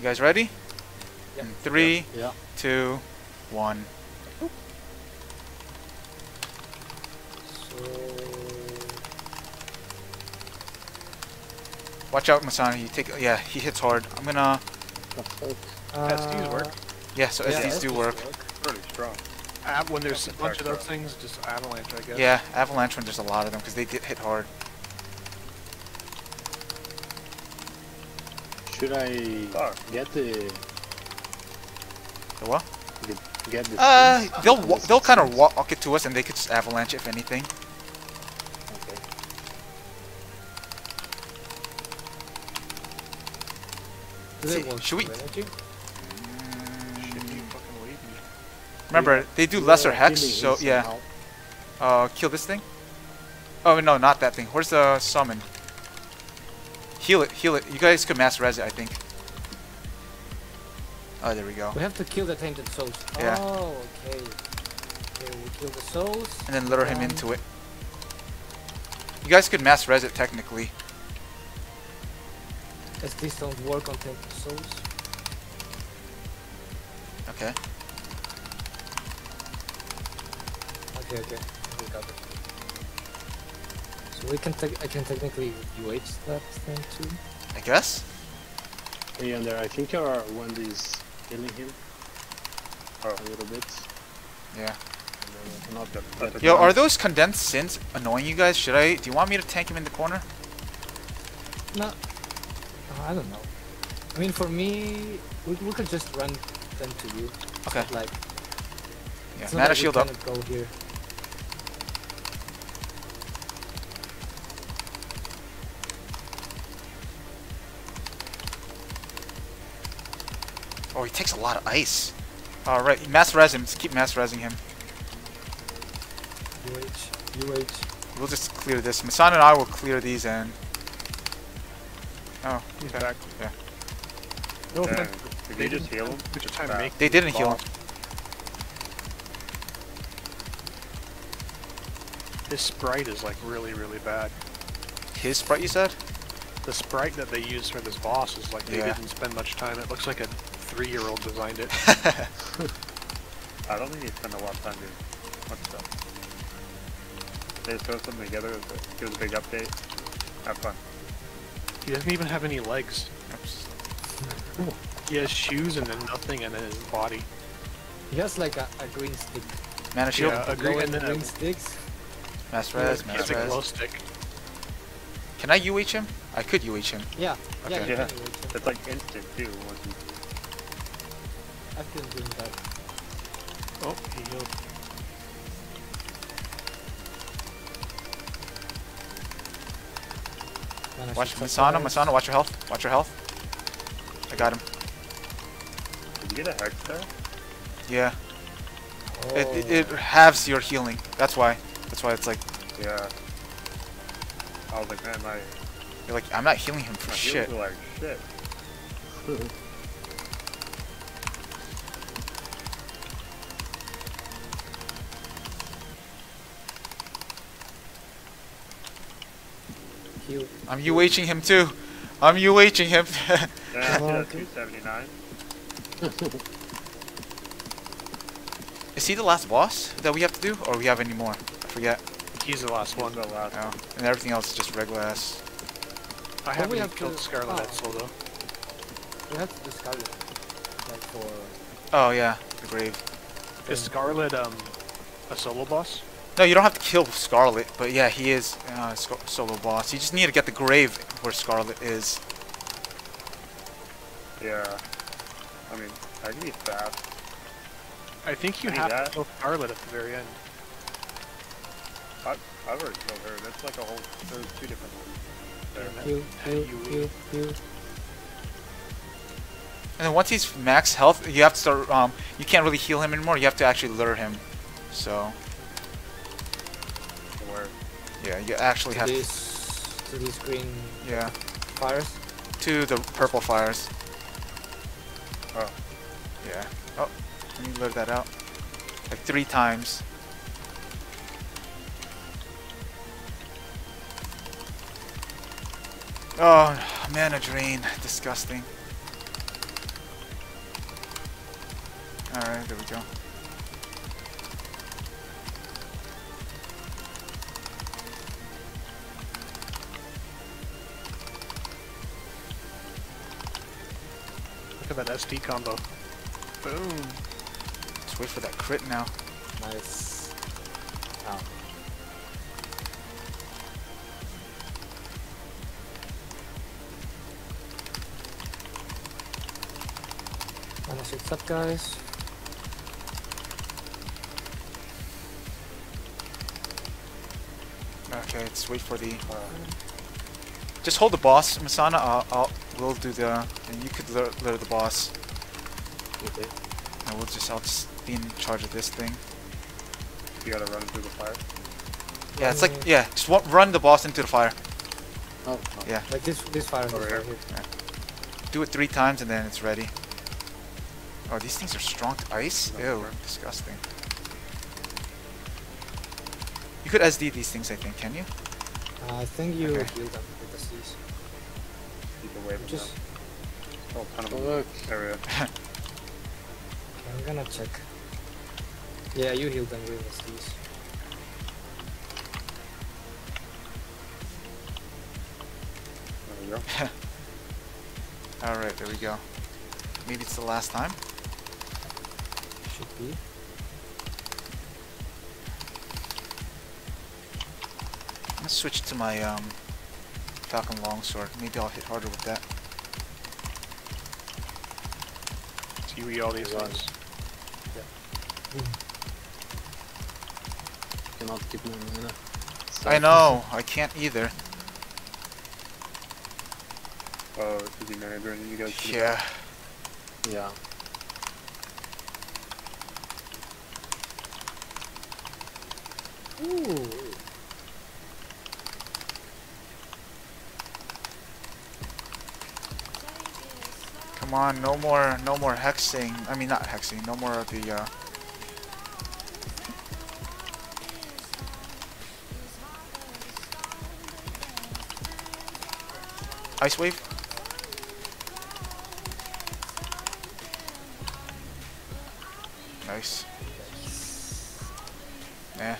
You guys ready? Yep. In three, Yeah. two, one. So Watch out, Masana. He take. Yeah, he hits hard. I'm gonna. Perfect. uh, work? Yeah, so yeah, SDs do SDs work. Pretty strong. Ab when there's a bunch of those things, just avalanche, I guess. Yeah, avalanche when there's a lot of them because they get hit hard. Should I Fuck. get the The what? get the? Uh, skins? they'll wa- The they'll kind of skins? walk it to us, and they could just avalanche if anything. Okay. See, they should we- energy? Should be fucking wavy. Remember, they do lesser hex, so yeah. Uh, kill this thing. Oh no, not that thing. Where's the summon? Heal it, heal it. You guys could mass res it, I think. Oh, there we go. We have to kill the tainted souls. Yeah. Oh, okay. Okay, we kill the souls. And then lure him Um, into it. You guys could mass res it technically. SDs don't work on tainted souls. Okay. Okay, okay. We got it. So we can take. I can technically UH that thing too. I guess. Hey, and there, I think our one is killing him Oh. a little bit. Yeah. And not Yep, get Yo, are those condensed sins annoying you guys? Should I? Do you want me to tank him in the corner? No, uh, I don't know. I mean, for me, we, we could just run them to you. Okay. Like, Yeah. it's Mana like shield up. Go here. Oh, he takes a lot of ice. All right, mass res him. Just keep mass resing him. UH, UH. We'll just clear this. Masan and I will clear these and. Oh, He's okay. back. Yeah. No Dang. offense. If They you just didn't heal him, just trying to make They didn't heal him. boss. This sprite is like really, really bad. His sprite, you said? The sprite that they use for this boss is like they Yeah. didn't spend much time. It looks like a three-year-old designed it. I don't think he spent a lot of time doing much stuff. They throw something together, it was a- it a big update. Have fun. He doesn't even have any legs. Oops. He has shoes and then nothing, and then his body. He has like a, a green stick. Mana shield. Yeah, a green, and end then green a, sticks. Mass res, has mass a glow stick. Can I UH him? I could UH him. Yeah, yeah, Okay. you Yeah. can him. It's like instant too. Once oh, you, I've been doing that. Oh, he healed. Watch shield Masana, watch your health. Watch your health. I got him. did you get a hex there? Yeah. It, it, Oh. it halves your healing. That's why. That's why it's like, Yeah. I was like, man, my, you're like, I'm not healing him for shit. heals are like shit. Heal. I'm UHing him too. I'm UHing him. Yeah, I Oh, did okay. a 279. Is he the last boss that we have to do? Or we have any more? I forget. He's the last one. The last Oh. And everything else is just regular ass. I we haven't have killed to- Scarlett oh. at solo. We have to discard it. Like for. Oh yeah, the grave. Is Scarlett um a solo boss? No, you don't have to kill Scarlett, but yeah, he is uh, solo boss. You just need to get the grave where Scarlett is. Yeah. I mean, I can be fast. I think you I need have that. to kill Scarlett at the very end. I, I've already killed her. That's like a whole, there's two different ones. There. Heal, heal, You- heal, heal. And then once he's max health, you have to start. Um, you can't really heal him anymore. You have to actually lure him. So Where? Yeah, you actually To have to. these, to these green Yeah, fires. to the purple fires. Oh. Yeah. Oh, let me lure that out. Like three times. Oh, mana drain. Disgusting. Alright, there we go. Look at that SD combo. Boom. Let's wait for that crit now. Nice. Oh. Minus what's up, guys? Okay, let's wait for the. Uh, just hold the boss, Masana. I'll, I'll we'll do the, and you could lure, lure the boss, Okay. and we'll just I'll just be in charge of this thing. You gotta run through the fire. Yeah, it's like yeah, just run the boss into the fire. Oh, oh. Yeah, Like this, this fire, Over fire here. here. do it three times and then it's ready. Oh, these things are strong to ice. No, Ew, sure. disgusting. You could SD these things, I think. Can you? Uh, I think you Okay. heal them away from Just, them. Oh, ton of Look. area. I'm gonna check. Yeah, you heal them with the C's. There we go. Alright, there we go. Maybe it's the last time. Should be. I'm gonna switch to my um, Falcon Longsword. Maybe I'll hit harder with that. So you eat all these Right. things. Cannot keep my mana. I know, I can't either. Oh, is he manager and you guys? can- Yeah. Yeah. Ooh. Come on, no more, no more hexing. I mean, not hexing. No more of the. Uh... Ice wave. Nice. Yeah.